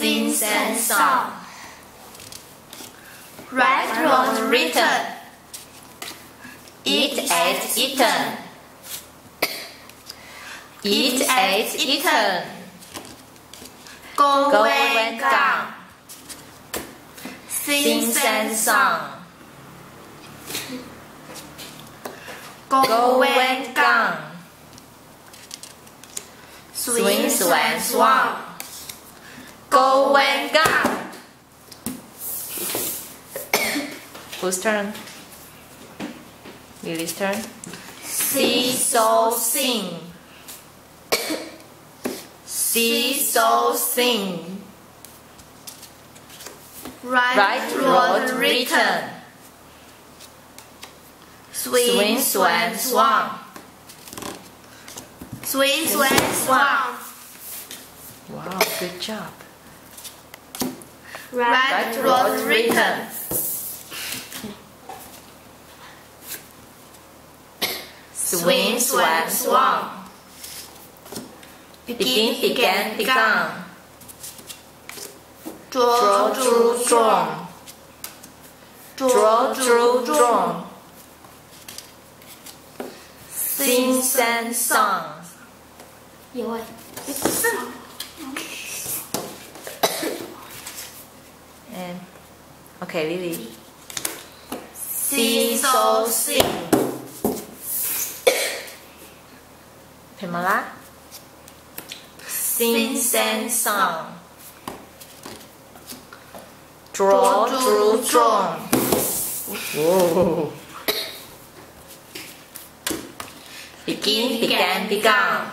sings and song. Write wrote written. Eat ate eaten. Eat ate eaten. Go went gone. Sings and song. Go Go went went gone. gone. Swing swan swan. Go went gone. Whose turn? Lily's turn. See so sing. See so sing. Write Write road written. Swing Swing swan swan. Swing swan swan. Wow, good job. Write road written. Swing swan swan. Begin began begun. Draw drew drawn. Draw drew drawn. Sing sang song. Hiểu rồi. And okay, Lily. See so sing. Pamela. Sing sang song. Draw, Draw drew, drew drawn. drawn. Whoa. Begin began begun.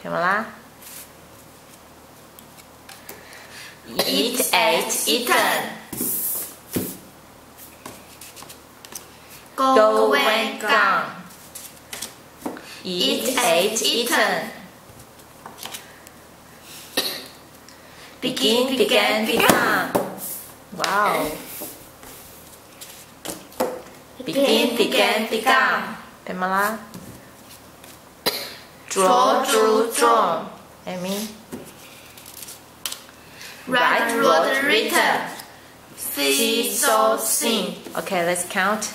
Pamela. Eat ate eaten. Go Go went gone. Eat ate eaten. Begin began begun. Wow. Begin began begun. Pamela. Draw drew drawn. Amy. Write wrote written. See so sing. Okay, let's count.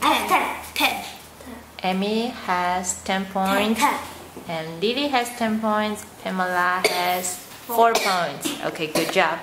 Ten. Ten. Ten. Amy has 10 points. Ten. And Lily has 10 points. Pamela has 4 points. Okay, good job.